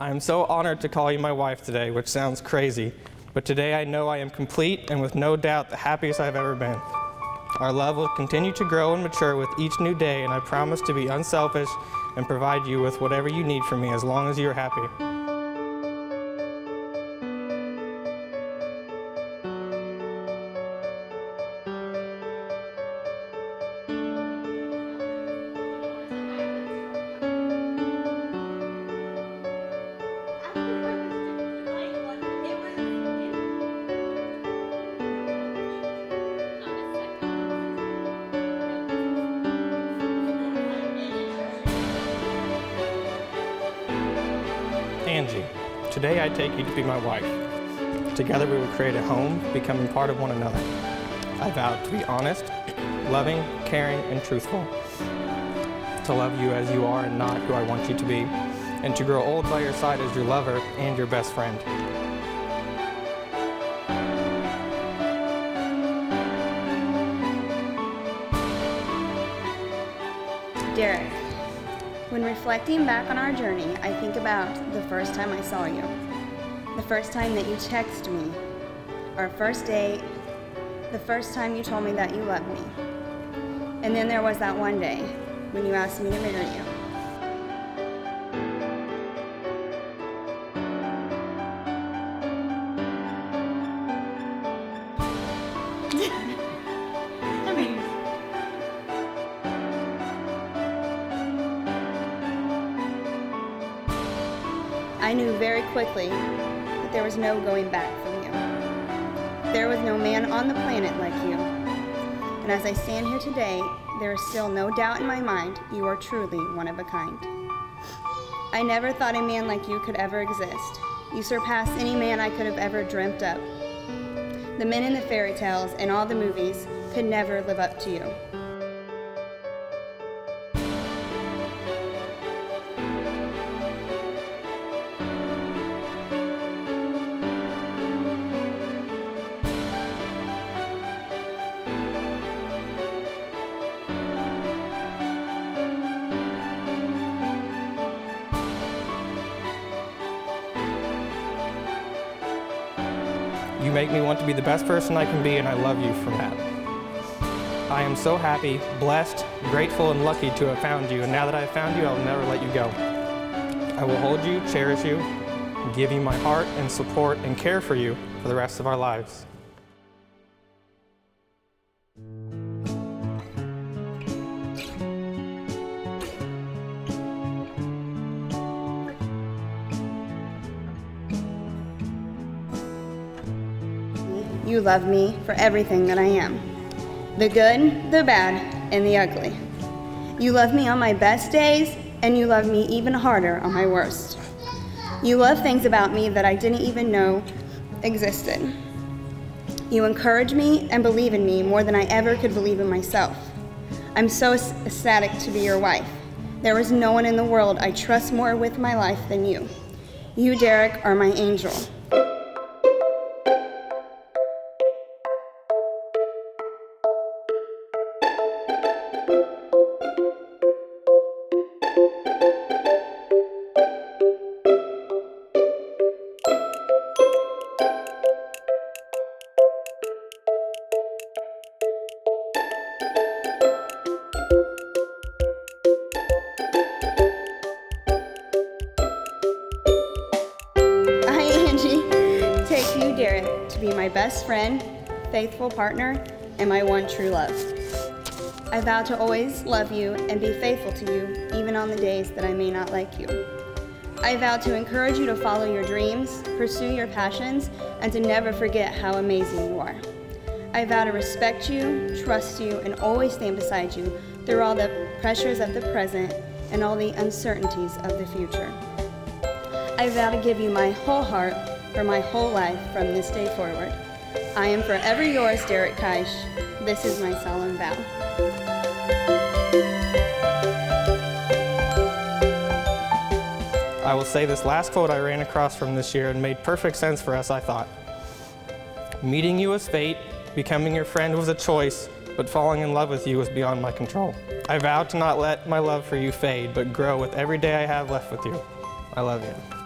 I am so honored to call you my wife today, which sounds crazy, but today I know I am complete and with no doubt the happiest I've ever been. Our love will continue to grow and mature with each new day, and I promise to be unselfish and provide you with whatever you need from me as long as you're happy. Today I take you to be my wife. Together we will create a home, becoming part of one another. I vow to be honest, loving, caring, and truthful. To love you as you are and not who I want you to be. And to grow old by your side as your lover and your best friend. Derek, when reflecting back on our journey, I think about the first time I saw you, the first time that you texted me, our first date, the first time you told me that you loved me. And then there was that one day when you asked me to marry you. I knew very quickly that there was no going back from you. There was no man on the planet like you. And as I stand here today, there is still no doubt in my mind you are truly one of a kind. I never thought a man like you could ever exist. You surpass any man I could have ever dreamt up. The men in the fairy tales and all the movies could never live up to you. You make me want to be the best person I can be, and I love you for that. I am so happy, blessed, grateful, and lucky to have found you, and now that I have found you, I'll never let you go. I will hold you, cherish you, give you my heart and support and care for you for the rest of our lives. You love me for everything that I am the good, the bad, and the ugly. You love me on my best days, and you love me even harder on my worst. You love things about me that I didn't even know existed. You encourage me and believe in me more than I ever could believe in myself. I'm so ecstatic to be your wife. There is no one in the world I trust more with my life than you. You, Derek, are my angel. To be my best friend, faithful partner, and my one true love. I vow to always love you and be faithful to you, even on the days that I may not like you. I vow to encourage you to follow your dreams, pursue your passions, and to never forget how amazing you are. I vow to respect you, trust you, and always stand beside you through all the pressures of the present and all the uncertainties of the future. I vow to give you my whole heart for my whole life from this day forward. I am forever yours, Derek Keish. This is my solemn vow. I will say this last quote I ran across from this year and made perfect sense for us, I thought. Meeting you was fate, becoming your friend was a choice, but falling in love with you was beyond my control. I vow to not let my love for you fade, but grow with every day I have left with you. I love you.